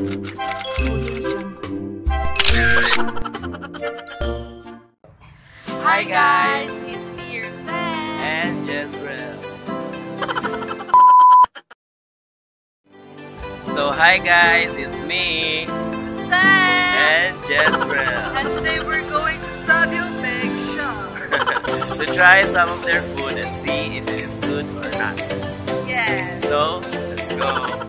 Hi guys, it's me, your Sam. And Jezreel. so hi guys, it's me Sam. and Jezreel And today we're going to Sabio Bake Shop. to try some of their food and see if it is good or not. Yes. So. Let's go.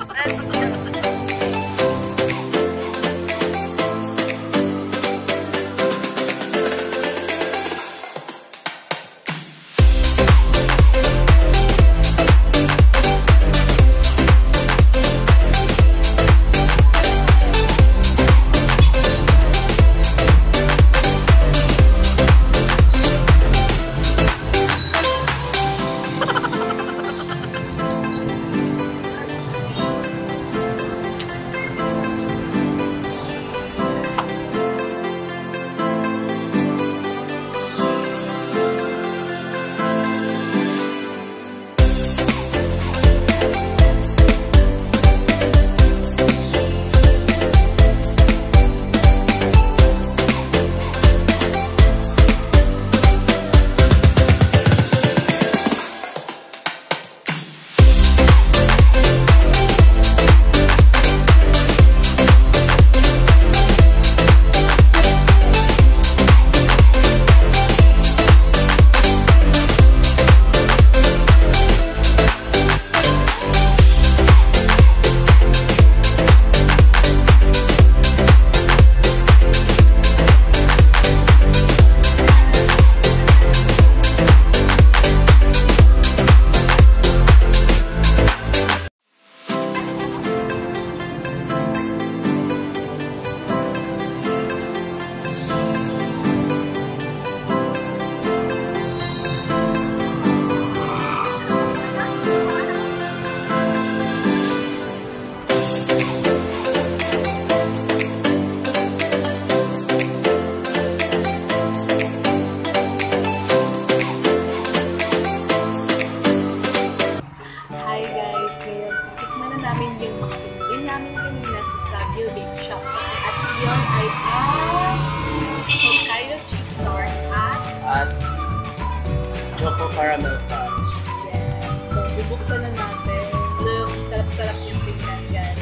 Caramel Fudge. yes. So, bubuksan na natin. Look, sarap-sarap yung tingnan guys.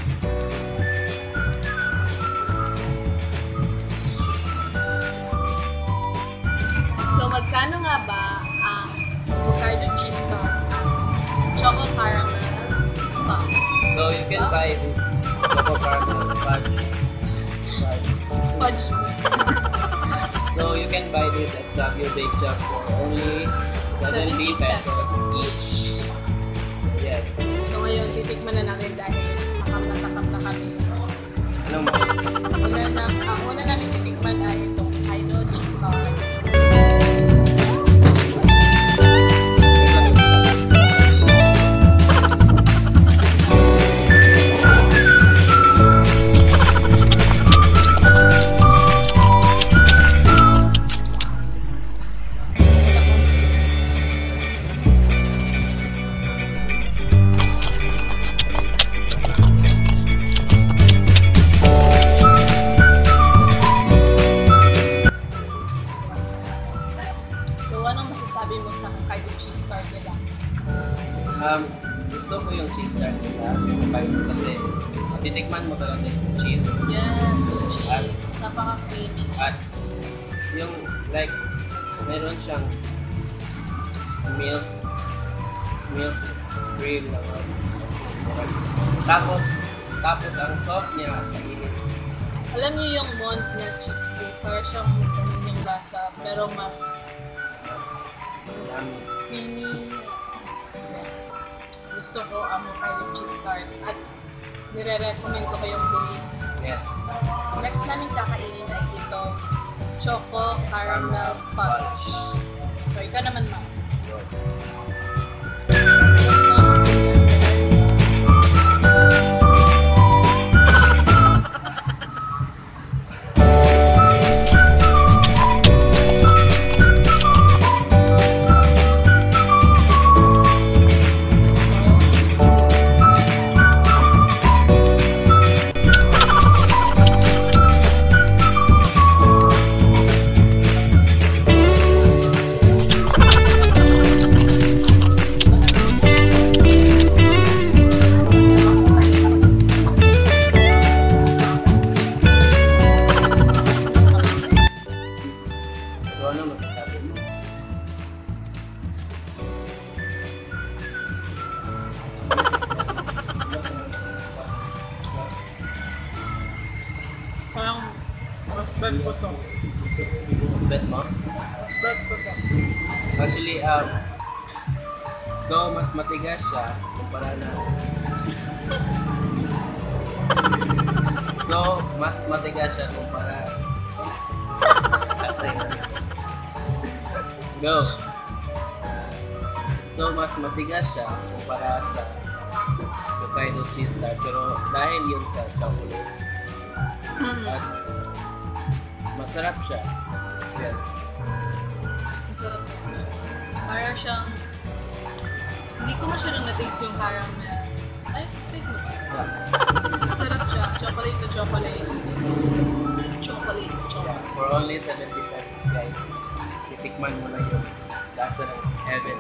So, magkano nga ba ang Hokkaido Cheese Tart at Choco Caramel Fudge? So you can buy this Choco Caramel Fudge. Fudge. Fudge. So you can buy this at Savio Bake Shop for only 70 pesos. each. Yes. So ngayon, titikman na natin dahil takam na takam na kami. Anong mo? Una, na, ang una namin titikman ay itong Kaido Cheese Tart. So anong masasabi mo sa Kaido Cheese Tart nila? Um, gusto ko yung cheese tart nila. Kahit kasi titikman mo talaga yung cheese. Yes, so cheese. Napaka-creamy niya. At yung like meron siyang milk milk cream na Tapos tapos ang soft niya kainin. Alam niyo yung Mont na cheesecake, para siyang yung lasa, pero mas Yummy. creamy. Gusto ko ang Hokkaido cheese tart at nire-recommend ko kayong bilhin. Yes. Next namin kakainin ay itong Choco Caramel Fudge. So, ikaw naman, So ano masasabi mo? Parang mas bet ko to. Mas bet mo? Mas bet ko to. Actually, um, so mas matigas siya kumpara na So, mas matigas siya kumpara sa. Go! So, mas matigas siya kumpara sa Hokkaido cheese star pero dahil yun sa chocolate Mm. at masarap siya. Yes. Masarap yan. Para siyang... Hindi ko masyadong na-taste yung caramel. Ay, taste mo ba? Yeah. Masarap siya. Chocolate to chocolate. Chocolate to Yeah, chocolate. for only 70 pesos guys, titikman mo na yung lasa ng heaven.